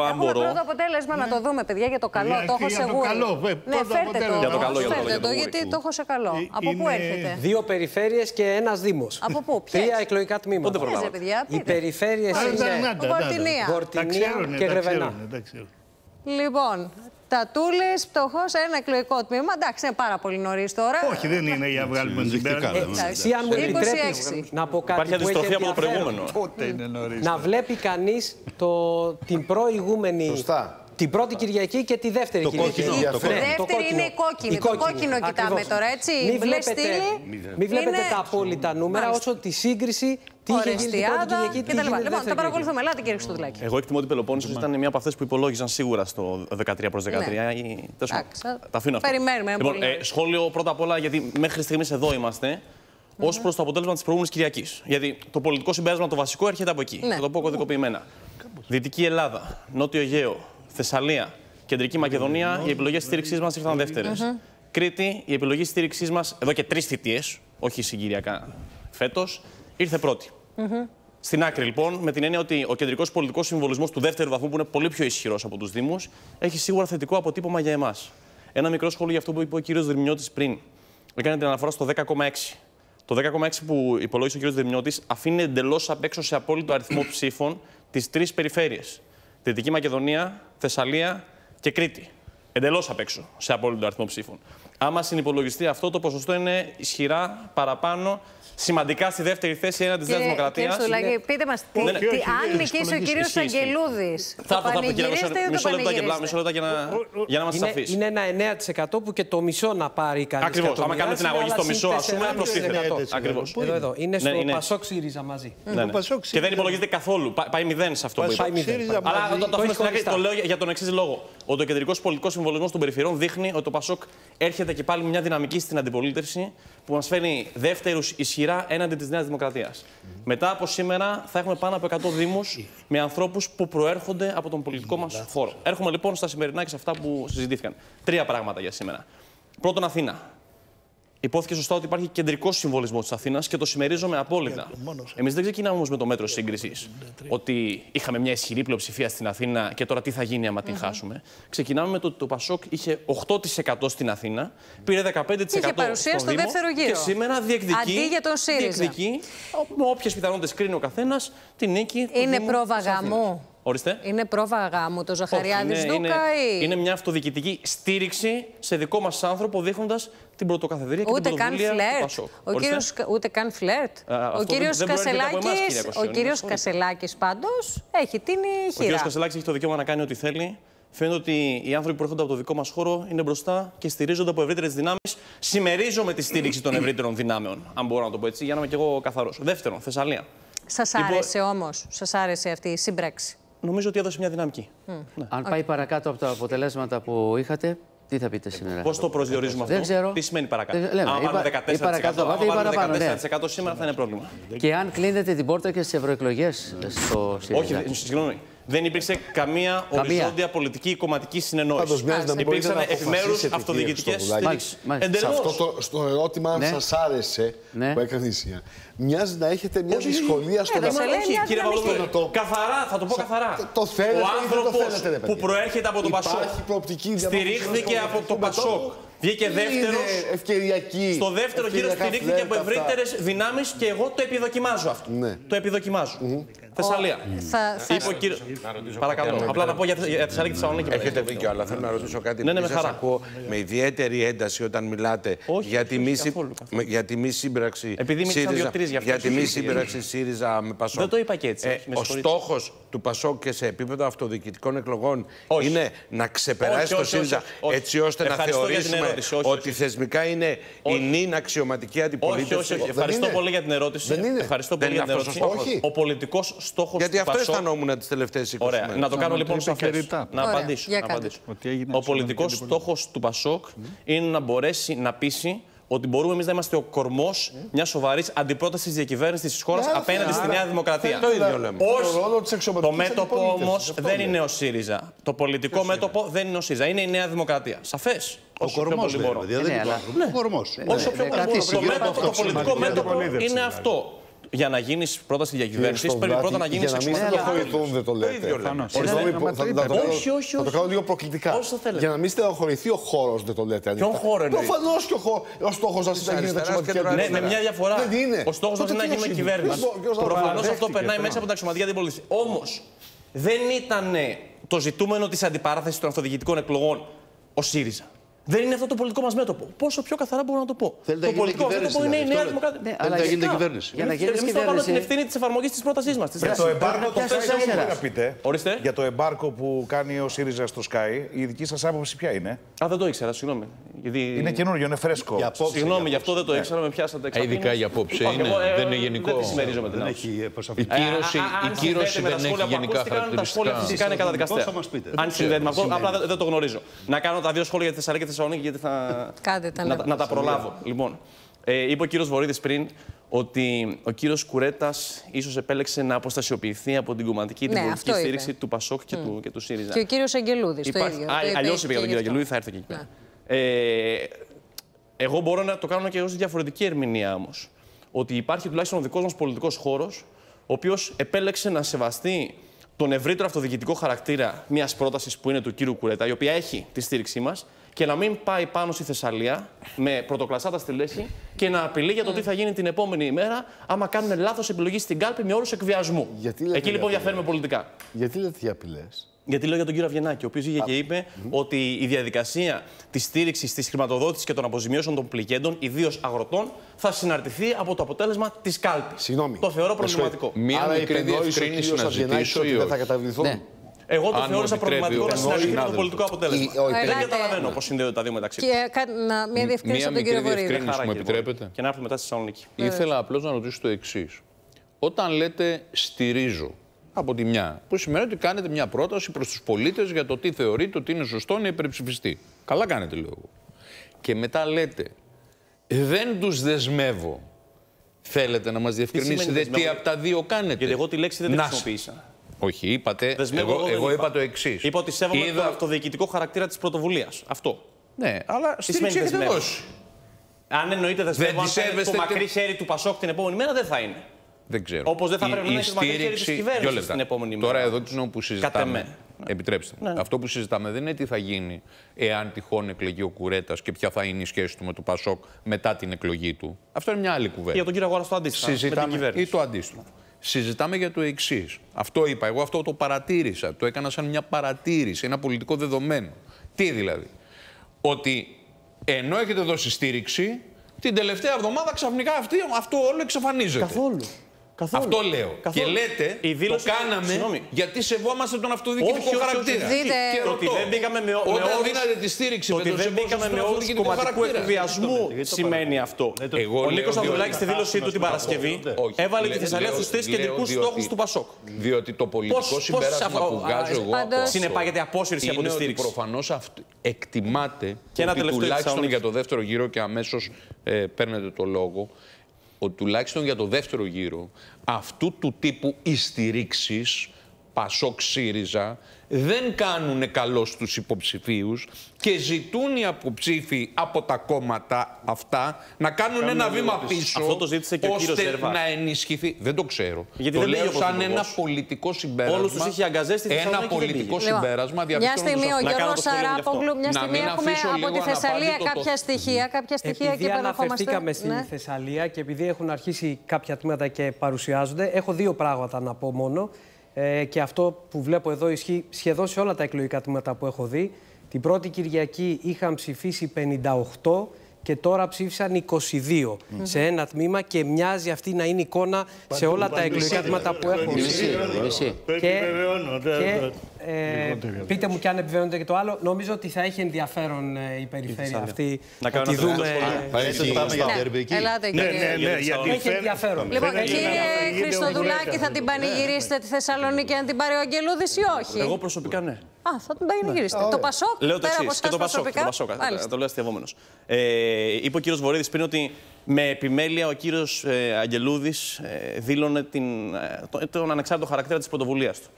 αν Έχουμε μπορώ. πρώτο αποτέλεσμα να το δούμε, παιδιά, για το καλό. Για- το έχω για το σεγούρι. καλό, ε, Ναι, πρώτο φέρτε αποτέλεσμα. το. Για το καλό, για το Φέρτε καλό, για το το, καλό. γιατί το έχω σε καλό. Ε, Από πού είναι- έρχεται; Δύο περιφέρειες και ένας δήμος. Από πού, ποιες; Τρία εκλογικά τμήματα. Πότε Ποιες, ρε, παιδιά, Οι πείτε. περιφέρειες Α, είναι να, να, να, να. Γορτινία. Τα Γορτινία ξέρουνε, και τα Γρεβενά. ξέρουνε, τα ξέρουνε. Λοιπόν, Τατούλη, φτωχός, ένα εκλογικό τμήμα. Εντάξει, είναι πάρα πολύ νωρίς τώρα. Όχι, δεν είναι για να βγάλουμε συμπέρασμα. εντάξει. Εσύ αν μου 26. επιτρέπεις να πω κάτι Υπάρχει που έχει αντιστροφή από το ενδιαφέρον. προηγούμενο. Πότε είναι νωρίς. Να βλέπει κανείς το, την προηγούμενη... Σωστά. Την πρώτη Κυριακή και τη δεύτερη Το Κυριακή. κόκκινο, Ναι, το κόκκινο. το Δεύτερη είναι η κόκκινη. Το κόκκινο κοιτάμε Ακριβώς. τώρα, έτσι, Μην μπλε βλέπετε, στήλη μην βλέπετε είναι- τα απόλυτα νούμερα, Μάλιστα. όσο τη σύγκριση, τι είχε γίνει την πρώτη Ορεστιάδα Κυριακή, τι κτλ. έγινε την Λοιπόν, δεύτερη τα παρακολουθούμε. Κυριακή. Ελάτε, κύριε Χριστοδουλάκη. Εγώ εκτιμώ ότι η Πελοπόννησος ήταν μια από αυτές που υπολόγιζαν σίγουρα στο 13 προς 13. Ναι. ή- τέλος πάντων, Εντάξει, Τα αφήνω αυτά. περιμένουμε, είναι Λοιπόν, πολύ ε, σχόλιο πρώτα απ' όλα, γιατί μέχρι στιγμής εδώ είμαστε. Ω προς το αποτέλεσμα της προηγούμενης Κυριακής. Γιατί το πολιτικό συμπέρασμα το βασικό έρχεται από εκεί. Ναι. Θα το πω κωδικοποιημένα. Δυτική Ελλάδα, Νότιο Αιγαίο, Θεσσαλία, Κεντρική Μακεδονία, οι επιλογές στήριξής μας ήρθαν δεύτερες. Κρήτη, η επιλογή στήριξής μας εδώ και τρεις θητείες, όχι συγκυριακά φέτος, ήρθε πρώτη. Στην άκρη λοιπόν, με την έννοια ότι ο κεντρικός πολιτικός συμβολισμός του δεύτερου βαθμού, που είναι πολύ πιο ισχυρός από τους Δήμους, έχει σίγουρα θετικό αποτύπωμα για εμάς. Ένα μικρό σχόλιο για αυτό που είπε ο κύριος Δερμιώτη πριν. Έκανε την αναφορά στο 10,6. Το 10,6 που υπολόγισε ο κύριος Δερμιώτη αφήνει εντελώς απ' έξω σε απόλυτο αριθμό ψήφων τις τρεις περιφέρειες. Δυτική Μακεδονία, Θεσσαλία και Κρήτη. Εντελώς απ' έξω σε απόλυτο αριθμό ψήφων. Άμα συνυπολογιστεί αυτό, το ποσοστό είναι ισχυρά παραπάνω, σημαντικά στη δεύτερη θέση έναντι της Νέας Κύριε, Δημοκρατία. κύριε Στουλάκη, πείτε μας, Ναι, ναι. Όχι, όχι, αν δεν νικήσει ο υπολογίζει. κύριος Ισχύει, ισχύει. Αγγελούδης, Θα το έρθω, θα έρθω, κύριε πανηγυρίζετε ή Μισό δεν το λεπτό και απλά, μισό πανηγυρίζετε; λεπτό για να, για να είμαστε Είναι, σαφεί. είναι ένα 9% που και το μισό να πάρει κανείς. Ακριβώς. Άμα κάνουμε την αγωγή στο μισό, ας πούμε, προστίθεται. προστίθεται. Ακριβώς. Πού Εδώ, εδώ. Είναι στο Ναι, είναι. Πασόκ ΣΥΡΙΖΑ μαζί. Ναι, ναι. Πασόκ, Και ΣΥΡΙΖΑ. δεν υπολογίζεται καθόλου. Πά- Πάει μηδέν σε αυτό που Πασόκ, είπα. μηδέν. ΣΥΡΙΖΑ Αλλά μαζί. το, το, Το αφήνω έχει στην άκρη, χωριστά. το λέω για, για τον εξής λόγο. Ότι ο κεντρικός πολιτικός συμβολισμός του περιφερειών δείχνει ότι το Πασόκ έρχεται και πάλι με μια δυναμική στην αντιπολίτευση που μας φέρνει δεύτερους ισχυρά έναντι της Νέας Δημοκρατίας. Μετά από σήμερα θα έχουμε πάνω από 100 Δήμους με ανθρώπους που προέρχονται από τον πολιτικό μας χώρο. Έρχομαι λοιπόν στα σημερινά και σε αυτά που συζητήθηκαν. Τρία πράγματα για σήμερα. Πρώτον, Αθήνα. Υπόθηκε σωστά ότι υπάρχει κεντρικός συμβολισμός της Αθήνας και το συμμερίζομαι απόλυτα. Εμείς δεν ξεκινάμε όμως με το μέτρο σύγκρισης ότι είχαμε μια ισχυρή πλειοψηφία στην Αθήνα και τώρα τι θα γίνει άμα την χάσουμε. Ξεκινάμε με το ότι το Πασόκ είχε 8% στην Αθήνα, πήρε 15% Είχε παρουσία στο Δήμο δεύτερο γύρο. Και σήμερα διεκδικεί. Αντί για τον ΣΥΡΙΖΑ. Διεκδικεί, με όποιες πιθανότητες κρίνει ο καθένας, την νίκη. του Είναι Δήμου πρόβα της Αθήνας. γάμου. Ορίστε. Είναι πρόβα γάμου το Όχι, Ζαχαριάδη είναι, Δούκα είναι, ή. είναι μια αυτοδιοικητική στήριξη σε δικό μας άνθρωπο, δείχνοντας την πρωτοκαθεδρία και Ούτε την καν πρωτοβουλία του φλερτ. Πασόκ. Ο Ορίστε. κύριος, ούτε καν φλερτ. Α, αυτό ο δεν- κύριος δεν προέρχεται από εμάς, Κασελάκης, κύριε ο Κοσιόνη, κύριος sorry. Κασελάκης πάντως έχει την Ο χειρά. κ. Κασελάκης έχει το δικαίωμα να κάνει ό,τι θέλει. Φαίνεται ότι οι άνθρωποι που έρχονται από το δικό μας χώρο είναι μπροστά και στηρίζονται από ευρύτερες δυνάμεις. Συμμερίζομαι τη στήριξη των ευρύτερων δυνάμεων, αν μπορώ να το πω έτσι, για να είμαι κι εγώ καθαρός. Δεύτερον, Θεσσαλία. Σας Υπό- άρεσε όμως, σας άρεσε αυτή η σύμπραξη; Νομίζω ότι έδωσε μια δυναμική. Αν πάει παρακάτω από τα αποτελέσματα που είχατε, τι θα πείτε σήμερα. Πώς το προσδιορίζουμε αυτό, Δεν ξέρω. τι σημαίνει παρακάτω; Δεν- λέμε, Αν ή βάλουμε πα- 14%, ή παρακάτω αν πάτε ή βάλουμε παραπάνω, ναι. 14% σήμερα θα είναι πρόβλημα. Και αν κλείνετε την πόρτα και στις ευρωεκλογές στο ΣΥΡΙΖΑ. Όχι, δε- συγγνώμη. Δεν υπήρξε καμία Καμία. οριζόντια πολιτική κομματική συνεννόηση. Πάντως μοιάζει να μην μπορείτε Υπήρξαν να επιμέρους αποφασίσετε, αυτοδιοικητικές κύριε Χριστοδουλάκη. στήριξει. Μάλιστα, Σε Εντελώ. αυτό το, στο ερώτημα, αν Ναι. σας άρεσε Ναι. που έκανες η Σία, μοιάζει να έχετε μια δυσκολία στο Ε, να δεν σε λέει μια κύριε δυναμική. Παπαδόπουλο, Να το- καθαρά, θα το πω καθαρά. Το- το θέλετε Ο ή δεν το άνθρωπος θέλετε, ρε παιδί. που προέρχεται από το Υπάρχει Πασόκ προοπτική διαμόρφωση στηρίχθηκε ενός από το πολιτικού Πασόκ. Μετώπου. Βγήκε Είναι δεύτερος. ευκαιριακή. Στο δεύτερο γύρο ευκαιριακά στηρίχθηκε από φλερτ αυτά. ευρύτερες δυνάμεις και εγώ το επιδοκιμάζω αυτό. Ναι. Το επιδοκιμάζω. Θεσσαλία. Θα, θα... Είπε ο κύριο. Παρακαλώ. Απλά να πω για για Θεσσαλία και Θεσσαλονίκη. Έχετε δίκιο, αλλά θέλω να ρωτήσω κάτι. Ναι, ναι, επειδή με σας χαρά. ακούω με ιδιαίτερη ένταση όταν μιλάτε Όχι, για, όχι, τη μη, όχι, συ- καθόλου, καθόλου. με- για τη μη σύμπραξη Επειδή μίλησαν ΣΥΡΙΖΑ, δύο-τρεις γι' αυτό, για τη μη συγχωρείτε. σύμπραξη ΣΥΡΙΖΑ με Πασόκ. Δεν το είπα και έτσι, Ε, με ο συγχωρείτε. στόχος του Πασόκ και σε επίπεδο αυτοδιοικητικών εκλογών Όχι. είναι να ξεπεράσει Όχι, το όχι, ΣΥΡΙΖΑ όχι, όχι. έτσι ώστε να Ευχαριστώ για την θεωρήσουμε ερώτηση. Όχι, ότι όχι. θεσμικά είναι η νυν αξιωματική Όχι, αντιπολίτευση. όχι, όχι. Δεν Ευχαριστώ είναι. πολύ για την ερώτηση. Δεν είναι. Ευχαριστώ Δεν πολύ για είναι την αυτός ο ερώτηση. στόχος. Ο πολιτικός στόχος Γιατί του αυτό Πασόκ. αισθανόμουν τις τελευταίες 20 Ωραία. μέρες. Να το κάνω λοιπόν το είπε και σαφές. ρητά. Να Ωραία. απαντήσω. Για να κάντε. απαντήσω. Ότι έγινε Ο αξιωματική πολιτικός αντιπολίτευση. στόχος του Πασόκ είναι να μπορέσει να πείσει ότι μπορούμε εμείς να είμαστε ο κορμός μιας σοβαρής αντιπρότασης διακυβέρνησης της χώρας Ναι, απέναντι άρα, στη Νέα Δημοκρατία. το ίδιο λέμε. Όχι. Το ρόλο της Το αξιωματικής μέτωπο αντιπολίτευσης, όμως αυτό δεν λέω. είναι ο ΣΥΡΙΖΑ. Το πολιτικό μέτωπο δεν είναι ο ΣΥΡΙΖΑ. Είναι η Νέα Δημοκρατία. Σαφές. Ο κορμός λέει, δηλαδή, δεν Ναι, είναι το αλλά- άνθρωπο. Ο κορμός. Όσο πιο ναι, πολύ κρατήσει το, γύρω μέτωπο, από το αυτό πολιτικό σημαντική μέτωπο αντιπολίτευση, είναι δηλαδή. αυτό. για να γίνεις πρόταση διακυβέρνηση, πρέπει Στοβλάτη, πρώτα να γίνεις Για να μην στεναχωρηθούν, δεν το λέτε. ίδιο λέμε. Θάνος. Συγγνώμη, Ναι, που- μα θα- το θα το είπα. κάνω- Όχι, όχι, Θα το όχι. κάνω λίγο προκλητικά. Όσο θέλετε. Για να μην στεναχωρηθεί ο χώρος, δεν το λέτε. ανοιχτά. χώρο εννοείς; Προφανώς και ο, χώ- ο στόχος σας είναι να γίνεται αριστεράς αξιωματική και τους Ναι, με αντιπολίτευση. μια διαφορά. Δεν είναι. Ο στόχος μα Τότε είναι να ποιος γίνουμε είναι; κυβέρνηση. Ποιος- ποιος θα το Προφανώ αυτό παραδέχτηκε, περνάει τώρα. μέσα από την αξιωματική αντιπολίτευση. Όμως δεν ήταν το ζητούμενο της αντιπαράθεσης των αυτοδιοικητικών εκλογών ο ΣΥΡΙΖΑ. Δεν είναι αυτό το πολιτικό μας μέτωπο. Πόσο πιο καθαρά μπορώ να το πω. Θέλετε να το γίνετε πολιτικό αυτό κυβέρνηση, μέτωπο είναι η δηλαδή. Νέα Αυτό Δημοκρατία. Ναι, Ε, αλλά φυσικά. γίνεται κυβέρνηση. Για να γίνεις Εμείς θα βάλουμε την κυβέρνηση- ευθύνη της εφαρμογής της πρότασής μας. Για το εμπάρκο να το πιάσεις Sky τέσσερα. τι να πείτε. Ορίστε. Για το εμπάρκο που κάνει ο ΣΥΡΙΖΑ στο Sky, η δική σας άποψη ποια είναι; Α, δεν το ήξερα, συγγνώμη. Γιατί... Είναι καινούριο, είναι φρέσκο. Για απόψε, Συγγνώμη, για γι' αυτό δεν το ήξερα, με πιάσατε εξ Α, ειδικά αρχής. για απόψε Όχι, είναι, εγώ, ε, δεν είναι γενικό. Δεν τη συμμερίζομαι την Δεν άποψη. έχει προς Η αυτή. κύρωση, Α, α, η αν κύρωση συνδέεται με τα δεν έχει σχόλια που γενικά ακούστηκαν, Τα σχόλια χαρακτηριστικά. φυσικά είναι καταδικαστέα. Πώς θα μας πείτε. Αν συνδέεται με αυτό, απλά δεν- δεν το γνωρίζω. Να κάνω τα δύο σχόλια για τη Θεσσαλονίκη και τη Θεσσαλονίκη, γιατί θα. Κάντε τα, να, ναι. να τα προλάβω. Λοιπόν, ε, είπε ο κύριος Βορύδης πριν ότι ο κύριος Κουρέτας ίσως επέλεξε να αποστασιοποιηθεί από την κομματική την Ναι, πολιτική αυτό είπε. στήριξη του Πασόκ και, του, και του ΣΥΡΙΖΑ. Και ο κύριος Αγγελούδης. Το Υπάρχει- ίδιο. Α, Το είπε αλλιώς είπε για τον κύριο γι' αυτό. Αγγελούδη, θα έρθω και εκεί πέρα. Ε, εγώ μπορώ να το κάνω και ως διαφορετική ερμηνεία όμως. Ότι υπάρχει τουλάχιστον ο δικός μας πολιτικός χώρος, ο οποίος επέλεξε να σεβαστεί τον ευρύτερο αυτοδιοικητικό χαρακτήρα μιας πρότασης που είναι του κύριου Κουρέτα, η οποία έχει τη στήριξή μας, και να μην πάει πάνω στη Θεσσαλία με πρωτοκλασσάτα στελέχη και να απειλεί για το τι θα γίνει την επόμενη ημέρα άμα κάνουν λάθος επιλογή στην κάλπη με όρους εκβιασμού. Γιατί λέτε Εκεί λοιπόν για διαφέρουμε πολιτικά. Γιατί λέτε για απειλές; Γιατί λέω για τον κύριο Αβγενάκη, ο οποίος είχε και είπε ότι η διαδικασία της στήριξης, της χρηματοδότησης και των αποζημιώσεων των πληγέντων, ιδίως αγροτών, θα συναρτηθεί από το αποτέλεσμα της κάλπης. Συγγνώμη. Το θεωρώ Με προβληματικό. Μία Άρα μικρή υπενόησε ο διευκρίνηση κύριος να Αβγενάκης ζητήσω ότι ή δεν θα όχι. καταβληθούν; Ναι. Εγώ το Αν θεώρησα μου επιτρέπει προβληματικό ο να συναρτηθεί με το συνάδελφος. πολιτικό αποτέλεσμα. Η- ο Δεν Ελάτε. καταλαβαίνω πώς συνδέονται τα δύο μεταξύ τους. Και κα- να- μια διευκρίνηση Μία από τον μικρή κύριο Βορύδη. διευκρίνηση. Χαρά, μου κύριε επιτρέπετε; Βορύδη. Και να έρθουμε μετά στη Θεσσαλονίκη. Ήθελα απλώς να ρωτήσω το εξής. Όταν λέτε στηρίζω από τη μια, που σημαίνει ότι κάνετε μια πρόταση προς τους πολίτες για το τι θεωρείτε ότι είναι σωστό να υπερψηφιστεί. Καλά κάνετε, λέω εγώ. Και μετά λέτε, δεν τους δεσμεύω. Θέλετε να μας διευκρινίσετε σημαίνει τι δεσμεύω; από τα δύο κάνετε; Γιατί εγώ τη λέξη δεν την Να- χρησιμοποίησα. Όχι, είπατε. Δεσμεύω εγώ δεν εγώ είπα το εξής. Είπα ότι σέβομαι τον αυτοδιοικητικό χαρακτήρα της πρωτοβουλίας. Αυτό. Ναι, αλλά Τι στήριξη σημαίνει έχετε δεσμεύω; δώσει. Αν εννοείται δεσμεύω, αν τη θα είναι το σέβεστε μακρύ τε- χέρι του Πασόκ την επόμενη μέρα, δεν θα είναι. Δεν ξέρω. Όπως δεν θα Η- πρέπει να η είναι το μακρύ χέρι της στήριξη- κυβέρνησης Δυο λεπτά. την επόμενη Τώρα μέρα. εδώ κοινό που Κατ' συζητάμε. εμέ. Επιτρέψτε. Ναι. Αυτό που συζητάμε δεν είναι τι θα γίνει εάν τυχόν εκλεγεί ο Κουρέτας και ποια θα είναι η σχέση του με το Πασόκ μετά την εκλογή του. Αυτό είναι μια άλλη κουβέντα. Για τον κύριο Αγόρα το αντίστοιχα. Με την Συζητάμε ή κυβέρνηση. το αντίστοιχο. Συζητάμε για το εξής. Αυτό είπα. Εγώ αυτό το παρατήρησα. Το έκανα σαν μια παρατήρηση, ένα πολιτικό δεδομένο. Τι δηλαδή; Ότι ενώ έχετε δώσει στήριξη, την τελευταία εβδομάδα ξαφνικά αυτή, αυτό όλο εξαφανίζεται. Καθόλου. Καθόλου. Αυτό λέω. Καθόλου. Και λέτε, Η δήλωση- το κάναμε Συγγνώμη. γιατί σεβόμαστε τον αυτοδιοικητικό Όχι, όχι, όχι, χαρακτήρα. όχι. Δείτε- Και Το ότι ρωτώ, δεν μπήκαμε με, με όταν όρους- δίνατε τη στήριξη το με ότι τον δεν σεβόσαστε μπήκαμε στον με όρους αυτοδιοικητικό κομματικού χαρακτήρα. εκβιασμού σημαίνει αυτό. Εγώ Ο λέω Νίκος διότι- Ανδρουλάκη στη δήλωσή του την Παρασκευή Όχι. έβαλε τη Λέ- Θεσσαλία λέω- στου τρει λέω κεντρικού διότι- στόχους του Πασόκ. Διότι το πολιτικό Πώς- πώς συμπέρασμα αυτό- που α, βγάζω εγώ πάντως- από αυτό Συνεπάγεται απόσυρση από είναι τη ότι στήριξη. προφανώς αυτό εκτιμάται Και ένα ότι τελευταίο τουλάχιστον Θεσσαλονίκης. για το δεύτερο γύρο και αμέσως ε, παίρνετε το λόγο ότι τουλάχιστον για το δεύτερο γύρο αυτού του τύπου οι στηρίξεις Πασόκ ΣΥΡΙΖΑ δεν κάνουν καλό στους υποψηφίους και ζητούν οι αποψήφοι από τα κόμματα αυτά να κάνουν ένα βήμα πίσω Αυτό το ζήτησε και ο κύριος ώστε Ζέρβας. να ενισχυθεί. Δεν το ξέρω. Γιατί το δεν πήγε λέω ο σαν ένα Πρωθυπουργός. πολιτικό συμπέρασμα. Όλους τους είχε αγκαζέ στη Ένα Θεσσαλονίκη, δεν πολιτικό πήγε. συμπέρασμα. Λοιπόν, μια διαπιστώνω στιγμή σε ο αυτό. Να κάνω Γιώργος το σχόλιο γι' αυτό. Σαράπογλου, μια Να στιγμή μην έχουμε αφήσω από λίγο τη Θεσσαλία αναπάντητο το- κάποια στοιχεία, κάποια στοιχεία Επειδή και επαναρχόμαστε. αναφερθήκαμε στη Ναι. Θεσσαλία και επειδή έχουν αρχίσει κάποια τμήματα και παρουσιάζονται, έχω δύο πράγματα να πω μόνο. Ε, και αυτό που βλέπω εδώ ισχύει σχεδόν σε όλα τα εκλογικά τμήματα που έχω δει. Την πρώτη Κυριακή είχαν ψηφίσει 58 και τώρα ψήφισαν 22 σε ένα τμήμα και μοιάζει αυτή να είναι εικόνα σε όλα τα εκλογικά τμήματα που έχω δει. Μισή. Το Και, επιβεβαιώνω. δεν- και δεν- ε, πείτε μου και αν επιβεβαιώνεται και το άλλο. Νομίζω ότι θα έχει ενδιαφέρον ε, η περιφέρεια αυτή Να να κάνω τη ένα τελευταίο δούμε. σχόλιο. Θα έχει- Πάμε για Ναι, τέρμπι εκεί. Ελάτε Ναι, κύριε. ναι, ναι, γιατί Έχει φαίνεται- ενδιαφέρον. Λοιπόν, φαίνεται κύριε να φύγεται ο Χριστοδουλάκη, Γκουρέκας. θα την πανηγυρίσετε τη Θεσσαλονίκη αν την πάρει ο Αγγελούδης ή όχι; Εγώ προσωπικά ναι. Α, θα την πανηγυρίσετε. Το Πασόκ, Λέω το πέρα εξής. από Και εσάς το Πασόκ. Το προσωπικά. Πασόκ. Μάλιστα. Το λέω αστειευόμενο. Ε, είπε ο κύριος Βορύδης πριν ότι με επιμέλεια ο κύριος ε, Αγγελούδης ε, δήλωνε την, ε, το- τον ανεξάρτητο χαρακτήρα της πρωτοβουλίας του.